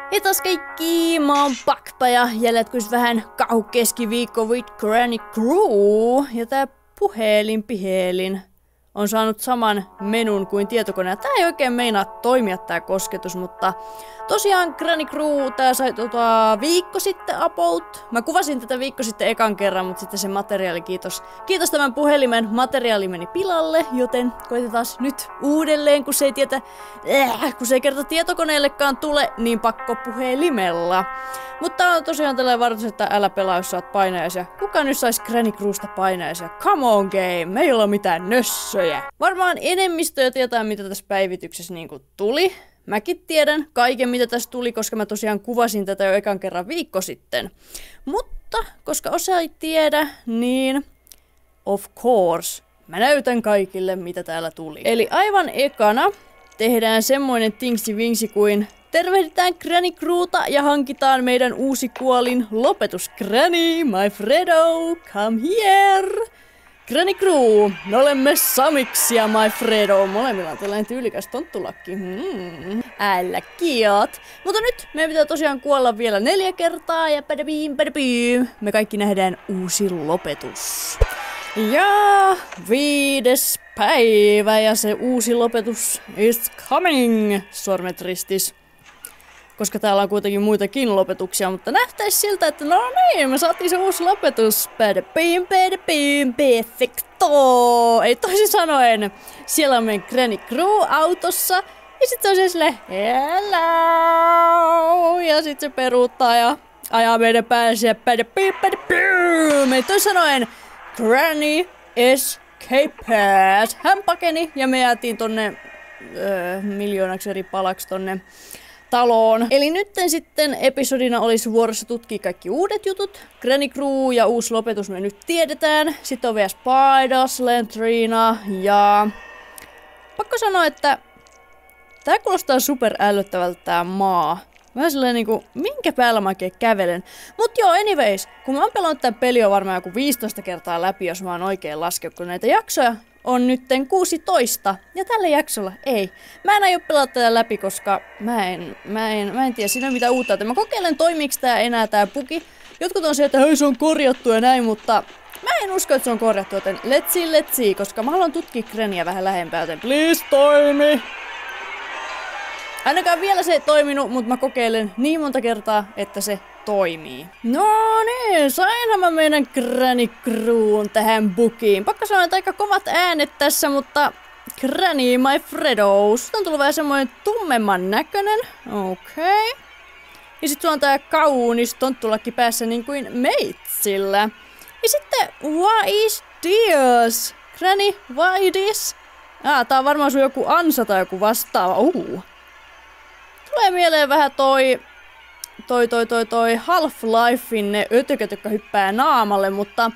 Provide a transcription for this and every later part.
Hei taas kaikki, mä oon Pakpa ja jälleen vähän kaukeskiviikko with Granny Crew. Ja tää puhelin pihelin on saanut saman menun kuin tietokone. Tää ei oikein meinaa toimia tää kosketus, mutta tosiaan Granny Crew, tää sai tota viikko sitten about. Mä kuvasin tätä viikko sitten ekan kerran, mutta sitten se materiaali, kiitos. Kiitos tämän puhelimen, materiaali meni pilalle, joten koitetaan nyt uudelleen, kun se ei tietä, äh, kun se ei kerta tietokoneellekaan tule, niin pakko puhelimella. Mutta on tosiaan tällainen varoitus, että älä pelaa, jos saat painajaisia. Kuka nyt sais Granny Crewsta painajaisia? Come on game, me ei olla mitään nössöjä. Varmaan enemmistö jo tietää, mitä tässä päivityksessä niinku tuli. Mäkin tiedän kaiken, mitä tässä tuli, koska mä tosiaan kuvasin tätä jo ekan kerran viikko sitten. Mutta, koska osa ei tiedä, niin of course, mä näytän kaikille, mitä täällä tuli. Eli aivan ekana tehdään semmoinen tingsi vingsi kuin Tervehditään Granny Crewta ja hankitaan meidän uusi kuolin lopetus. Granny, my Fredo, come here! Granny Crew, me olemme Samiksia, my Fredo. Molemmilla on tällainen tyylikäs tonttulakki. Hmm. Älä kiot. Mutta nyt meidän pitää tosiaan kuolla vielä neljä kertaa ja pädäpiim, pädäpiim. Me kaikki nähdään uusi lopetus. Ja viides päivä ja se uusi lopetus is coming, sormet ristis koska täällä on kuitenkin muitakin lopetuksia, mutta nähtäisi siltä, että no niin, me saatiin se uusi lopetus. Pädepim, pädepim, perfecto. Ei toisin sanoen, siellä on meidän Granny Crew autossa, ja sitten se on sille, hello, ja sitten se peruuttaa ja ajaa meidän päässä ja pädepim, pädepim. Ei toisin sanoen, Granny escaped. Hän pakeni ja me jäätiin tonne öö, miljoonaksi eri palaksi tonne taloon. Eli nyt sitten episodina olisi vuorossa tutkia kaikki uudet jutut. Granny Crew ja uusi lopetus me nyt tiedetään. Sitten on vielä Spiders, Lentrina ja... Pakko sanoa, että tää kuulostaa super älyttävältä tää maa. Vähän silleen niinku, minkä päällä mä oikein kävelen. Mut joo, anyways, kun mä oon pelannut tän peli on varmaan joku 15 kertaa läpi, jos mä oon oikein laskenut, kun näitä jaksoja on nytten 16 ja tällä jaksolla ei. Mä en aio pelata tätä läpi, koska mä en, mä en, mä en tiedä, siinä mitä uutta. Mä kokeilen toimiks tää enää tää puki. Jotkut on se, että hei se on korjattu ja näin, mutta mä en usko, että se on korjattu, joten let's see, let's see, koska mä haluan tutkia Greniä vähän lähempää, joten please toimi! Ainakaan vielä se ei toiminut, mutta mä kokeilen niin monta kertaa, että se toimii. No niin, sainhan mä meidän Granny Crewn tähän bukiin. Pakko sanoa, että aika kovat äänet tässä, mutta Granny, my Fredo. On tullut vähän semmoinen tummemman näköinen. Okei. Okay. Ja sit sulla on tää kaunis tonttulakki päässä niin kuin meitsillä. Ja sitten, what is this? Granny, is this? Ah, tää on varmaan sun joku ansa tai joku vastaava. Uh. Tulee mieleen vähän toi toi toi toi toi Half-Lifein ne ötököt, jotka hyppää naamalle, mutta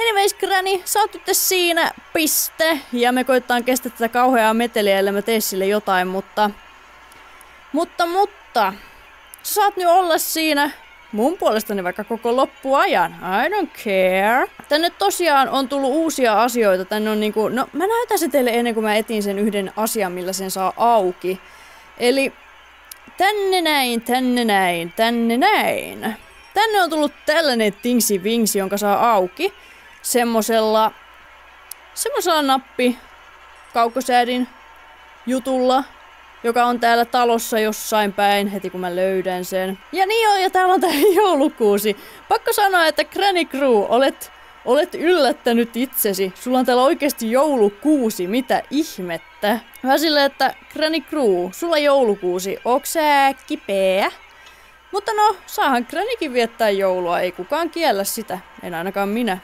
anyways Granny, sä oot nyt siinä, piste, ja me koittaan kestää tätä kauheaa meteliä, ellei mä tee sille jotain, mutta mutta, mutta, sä saat nyt olla siinä mun puolestani vaikka koko loppuajan. I don't care. Tänne tosiaan on tullut uusia asioita. Tänne on niinku, no mä näytän se teille ennen kuin mä etin sen yhden asian, millä sen saa auki. Eli Tänne näin, tänne näin, tänne näin. Tänne on tullut tällainen tingsi vingsi, jonka saa auki semmosella, semmosella nappi kaukosäädin jutulla, joka on täällä talossa jossain päin heti kun mä löydän sen. Ja niin on, ja täällä on tää joulukuusi. Pakko sanoa, että Granny Crew, olet, olet yllättänyt itsesi. Sulla on täällä oikeasti joulukuusi, mitä ihmettä. Vähän silleen, että Granny Crew, sulla joulukuusi, onks sä kipeä? Mutta no, saahan Grannykin viettää joulua, ei kukaan kiellä sitä, en ainakaan minä.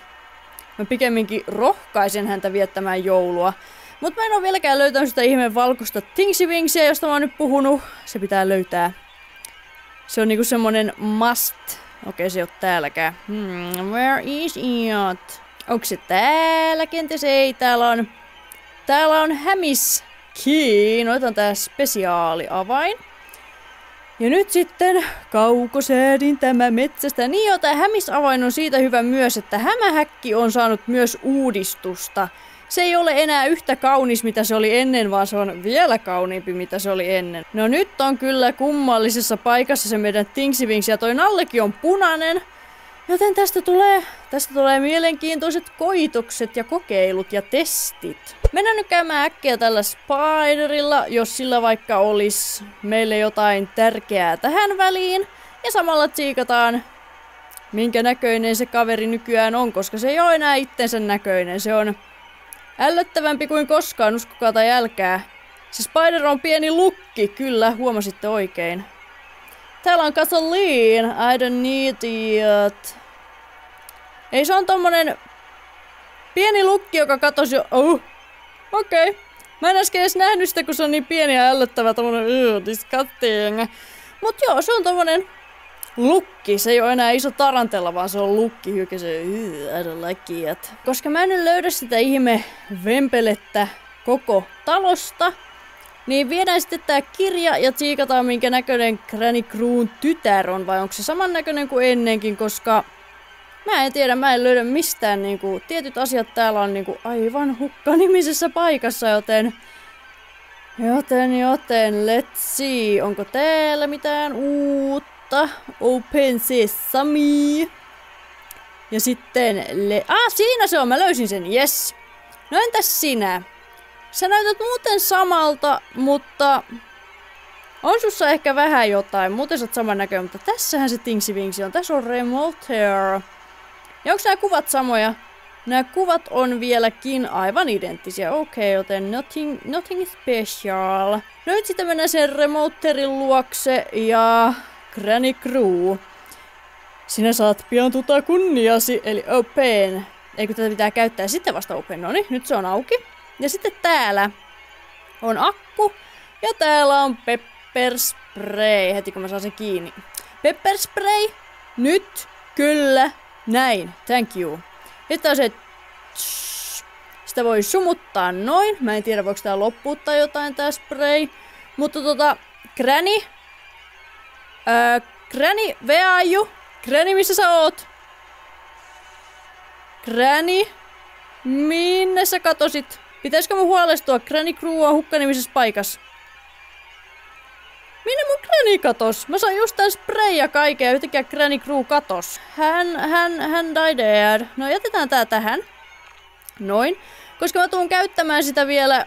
Mä pikemminkin rohkaisen häntä viettämään joulua. Mutta mä en ole vieläkään löytänyt sitä ihmeen valkoista Tingsivingsia, josta mä oon nyt puhunut. Se pitää löytää. Se on niinku semmonen must. Okei, se ei oo täälläkään. Hmm, where is it? Onko se täällä? Kenties ei. Täällä on... Täällä on Hämis Kiin, otetaan tää spesiaaliavain. Ja nyt sitten kaukosäädin tämä metsästä. Niin jo, tämä hämisavain on siitä hyvä myös, että hämähäkki on saanut myös uudistusta. Se ei ole enää yhtä kaunis, mitä se oli ennen, vaan se on vielä kauniimpi, mitä se oli ennen. No nyt on kyllä kummallisessa paikassa se meidän Tingsivings, ja toi nallekin on punainen. Joten tästä tulee, tästä tulee mielenkiintoiset koitokset ja kokeilut ja testit. Mennään nyt käymään äkkiä tällä Spiderilla, jos sillä vaikka olisi meille jotain tärkeää tähän väliin. Ja samalla tsiikataan, minkä näköinen se kaveri nykyään on, koska se ei ole enää itsensä näköinen. Se on ällöttävämpi kuin koskaan, uskokaa tai älkää. Se Spider on pieni lukki, kyllä, huomasitte oikein. Täällä on Kathleen, I don't need it. Ei se on tommonen pieni lukki, joka katosi jo... Oh, okei. Okay. Mä en äsken edes nähnyt sitä, kun se on niin pieni ja ällöttävä tommonen... Disgusting. Mut joo, se on tommonen lukki. Se ei ole enää iso tarantella, vaan se on lukki, like it. Koska mä en löydä sitä ihme vempelettä koko talosta, niin viedään sitten tää kirja ja tsiikataan minkä näköinen Granny Kruun tytär on, vai onko se saman näköinen kuin ennenkin, koska mä en tiedä, mä en löydä mistään niinku, tietyt asiat täällä on niinku aivan hukka-nimisessä paikassa, joten Joten, joten, let's see. Onko täällä mitään uutta? Open Sesame. Ja sitten, le- ah, siinä se on, mä löysin sen, yes. No entäs sinä? Sä näytät muuten samalta, mutta on sussa ehkä vähän jotain. Muuten sä oot saman näköinen, mutta tässähän se Tingsy on. Tässä on Remote Ja onko nämä kuvat samoja? Nämä kuvat on vieläkin aivan identtisiä. Okei, okay, joten nothing, nothing special. No nyt sitten mennään sen Remoterin luokse ja Granny Crew. Sinä saat pian tuta kunniasi, eli open. Eikö tätä pitää käyttää sitten vasta open? No niin, nyt se on auki. Ja sitten täällä on akku. Ja täällä on pepper spray, heti kun mä saan sen kiinni. Pepper spray, nyt, kyllä, näin, thank you. Sitten on se sitä voi sumuttaa noin. Mä en tiedä, voiko tää loppuuttaa jotain tää spray. Mutta tota, Granny. Öö, Granny, where are you? Granny, missä sä oot? Granny, minne sä katosit? Pitäisikö mun huolestua? Granny Crew on hukkanimisessa paikassa. Minne mun Granny katos? Mä sain just tän sprayja kaiken ja yhtäkkiä Granny Crew katos. Hän, hän, hän died. No jätetään tää tähän. Noin. Koska mä tuun käyttämään sitä vielä...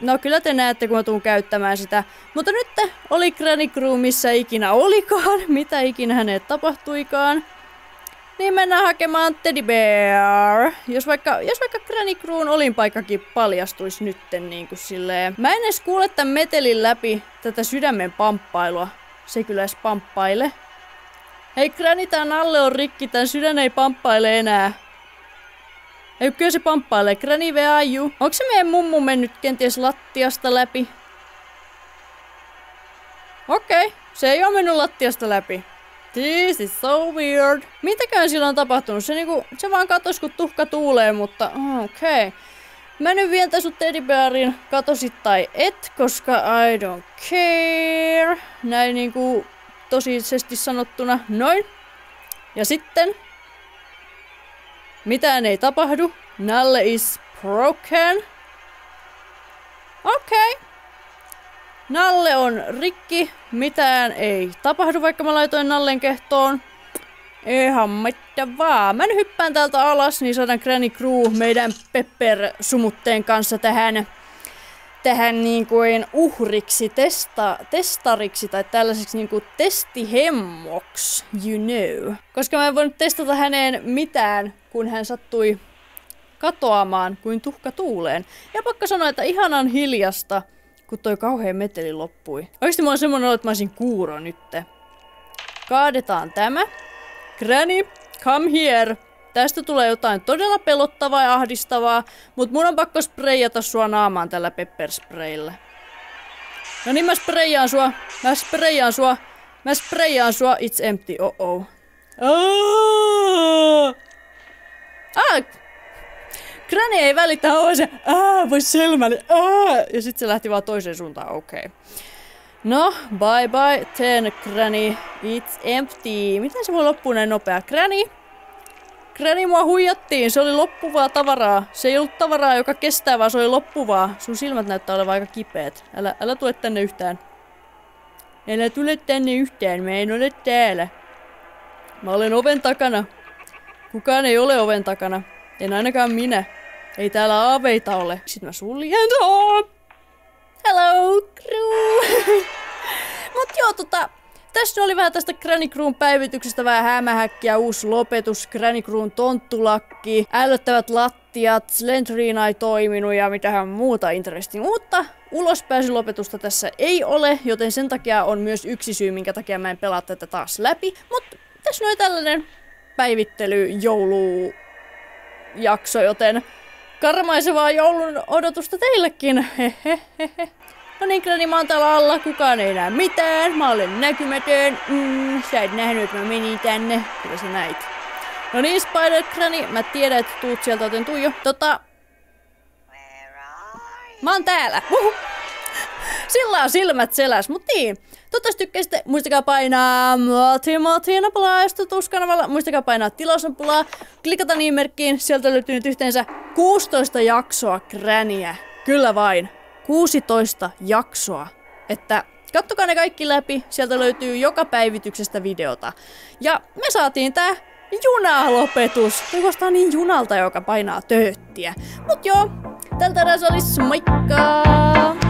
No kyllä te näette, kun mä tuun käyttämään sitä. Mutta nyt oli Granny Crew missä ikinä olikaan. Mitä ikinä hänet tapahtuikaan. Niin mennään hakemaan Teddy Bear. Jos vaikka, jos vaikka Granny Crewn olinpaikkakin paljastuisi nytten niin kuin silleen. Mä en edes kuule tämän metelin läpi tätä sydämen pamppailua. Se kyllä edes pamppaile. Hei Granny, tää alle on rikki, tän sydän ei pamppaile enää. Ei kyllä se pamppailee. Granny, are you? Onko se meidän mummu mennyt kenties lattiasta läpi? Okei, okay. se ei ole mennyt lattiasta läpi. This is so weird. Mitäkään sillä on tapahtunut? Se, niinku, se vaan katos kun tuhka tuulee, mutta okei. Okay. Mä nyt vien tää sut teddybearin, katosit tai et, koska I don't care. Näin niinku tosisesti sanottuna. Noin. Ja sitten... Mitään ei tapahdu. Nalle is broken. Okei. Okay. Nalle on rikki, mitään ei tapahdu, vaikka mä laitoin Nallen kehtoon. Ihan mitä vaan. Mä hyppään täältä alas, niin saadaan Granny Crew meidän Pepper-sumutteen kanssa tähän tähän niin kuin uhriksi, testa, testariksi tai tällaiseksi niin kuin testihemmoksi, you know. Koska mä en voinut testata häneen mitään, kun hän sattui katoamaan kuin tuhka tuuleen. Ja pakko sanoa, että ihanan hiljasta – kun toi kauhea meteli loppui. Oikeesti mulla on semmonen että mä olisin kuuro nytte. Kaadetaan tämä. Granny, come here. Tästä tulee jotain todella pelottavaa ja ahdistavaa, mutta mun on pakko spreijata sua naamaan tällä pepperspraylla. No niin, mä spreijaan sua. Mä spreijaan sua. Mä spreijaan sua. It's empty. Oh oh. Ah! Granny ei välitä, on se, aah, voi selmäli, aah, ja sitten se lähti vaan toiseen suuntaan, okei. Okay. No, bye bye, ten Granny, it's empty. Miten se voi loppua näin nopea? Granny? Granny mua huijattiin, se oli loppuvaa tavaraa. Se ei ollut tavaraa, joka kestää, vaan se oli loppuvaa. Sun silmät näyttää olevan aika kipeät. Älä, älä tule tänne yhtään. Älä tule tänne yhtään, mä en ole täällä. Mä olen oven takana. Kukaan ei ole oven takana. En ainakaan minä. Ei täällä aaveita ole. Sitten mä suljen. Hello, crew! Mut joo, tota, tässä oli vähän tästä Granny Crewn päivityksestä vähän hämähäkkiä, uusi lopetus, Granny Crewn tonttulakki, ällöttävät lattiat, Slenderina ei toiminut ja mitähän muuta interesting. Mutta ulospääsylopetusta tässä ei ole, joten sen takia on myös yksi syy, minkä takia mä en pelaa tätä taas läpi. Mutta tässä oli tällainen päivittely joulu jakso, joten karmaisevaa joulun odotusta teillekin. Hehehehe. No täällä alla, kukaan ei näe mitään, mä olen näkymätön. Mm, sä et nähnyt, että mä menin tänne. Kyllä sä näit. No niin, Spider Granny, mä tiedän, että tuut sieltä, joten tuijo. Tota... Mä oon täällä. Uhuh. Sillä on silmät seläs, mut niin. Toivottavasti tykkäsitte. Muistakaa painaa Mati Mati napulaa kanavalla. Muistakaa painaa tilausnappulaa. Klikata niin merkkiin. Sieltä löytyy nyt yhteensä 16 jaksoa Grannyä. Kyllä vain. 16 jaksoa. Että kattokaa ne kaikki läpi, sieltä löytyy joka päivityksestä videota. Ja me saatiin tää junalopetus. Kuulostaa niin junalta, joka painaa tööttiä. Mut joo, tältä edes olisi moikka!